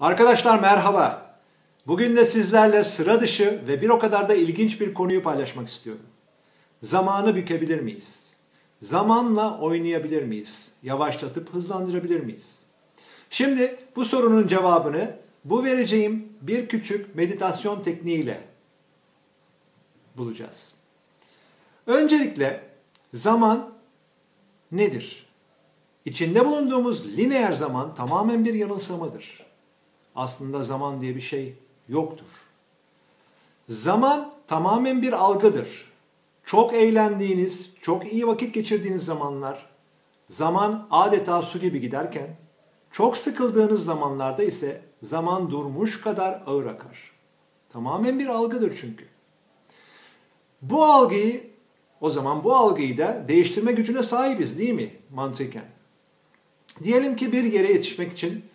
Arkadaşlar merhaba. Bugün de sizlerle sıra dışı ve bir o kadar da ilginç bir konuyu paylaşmak istiyorum. Zamanı bükebilir miyiz? Zamanla oynayabilir miyiz? Yavaşlatıp hızlandırabilir miyiz? Şimdi bu sorunun cevabını bu vereceğim bir küçük meditasyon tekniğiyle bulacağız. Öncelikle zaman nedir? İçinde bulunduğumuz lineer zaman tamamen bir yanılsamadır. Aslında zaman diye bir şey yoktur. Zaman tamamen bir algıdır. Çok eğlendiğiniz, çok iyi vakit geçirdiğiniz zamanlar, zaman adeta su gibi giderken, çok sıkıldığınız zamanlarda ise zaman durmuş kadar ağır akar. Tamamen bir algıdır çünkü. Bu algıyı, o zaman bu algıyı da değiştirme gücüne sahibiz değil mi mantıken? Diyelim ki bir yere yetişmek için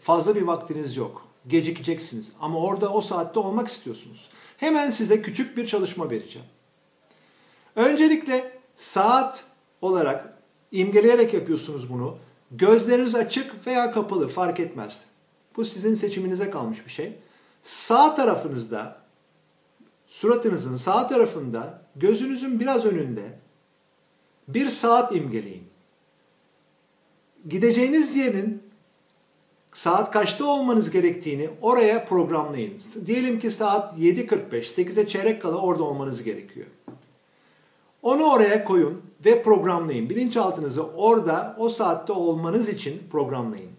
fazla bir vaktiniz yok. Gecikeceksiniz ama orada o saatte olmak istiyorsunuz. Hemen size küçük bir çalışma vereceğim. Öncelikle saat olarak imgeleyerek yapıyorsunuz bunu. Gözleriniz açık veya kapalı fark etmez. Bu sizin seçiminize kalmış bir şey. Sağ tarafınızda, suratınızın sağ tarafında, gözünüzün biraz önünde bir saat imgeleyin. Gideceğiniz yerin saat kaçta olmanız gerektiğini oraya programlayın. Diyelim ki saat 7.45, 8'e çeyrek kala orada olmanız gerekiyor. Onu oraya koyun ve programlayın. Bilinçaltınızı orada o saatte olmanız için programlayın.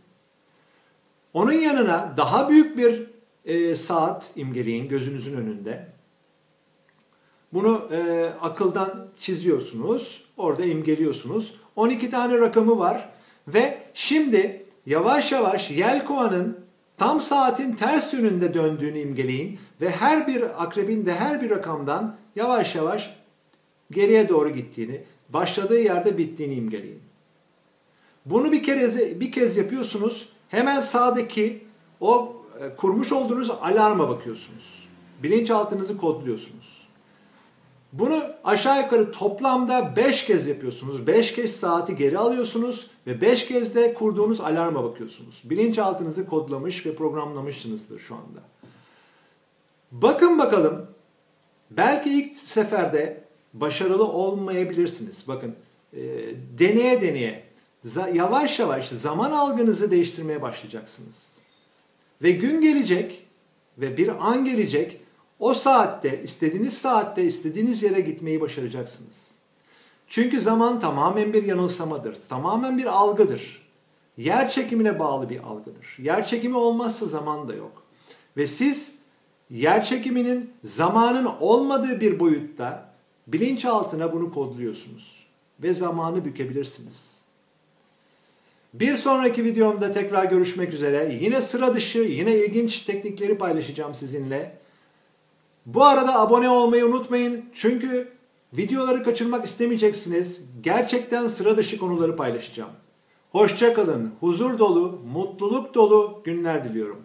Onun yanına daha büyük bir e, saat imgeleyin gözünüzün önünde. Bunu e, akıldan çiziyorsunuz. Orada imgeliyorsunuz. 12 tane rakamı var. Ve şimdi yavaş yavaş yelkovanın tam saatin ters yönünde döndüğünü imgeleyin. Ve her bir akrebin de her bir rakamdan yavaş yavaş geriye doğru gittiğini, başladığı yerde bittiğini imgeleyin. Bunu bir kez, bir kez yapıyorsunuz. Hemen sağdaki o e, kurmuş olduğunuz alarma bakıyorsunuz. Bilinçaltınızı kodluyorsunuz. Bunu aşağı yukarı toplamda 5 kez yapıyorsunuz. 5 kez saati geri alıyorsunuz ve 5 kez de kurduğunuz alarma bakıyorsunuz. Bilinçaltınızı kodlamış ve programlamışsınızdır şu anda. Bakın bakalım belki ilk seferde başarılı olmayabilirsiniz. Bakın e, deneye deneye yavaş yavaş zaman algınızı değiştirmeye başlayacaksınız. Ve gün gelecek ve bir an gelecek o saatte istediğiniz saatte istediğiniz yere gitmeyi başaracaksınız. Çünkü zaman tamamen bir yanılsamadır. Tamamen bir algıdır. Yer çekimine bağlı bir algıdır. Yer çekimi olmazsa zaman da yok. Ve siz yer çekiminin zamanın olmadığı bir boyutta bilinçaltına bunu kodluyorsunuz. Ve zamanı bükebilirsiniz. Bir sonraki videomda tekrar görüşmek üzere. Yine sıra dışı, yine ilginç teknikleri paylaşacağım sizinle. Bu arada abone olmayı unutmayın. Çünkü videoları kaçırmak istemeyeceksiniz. Gerçekten sıra dışı konuları paylaşacağım. Hoşçakalın. Huzur dolu, mutluluk dolu günler diliyorum.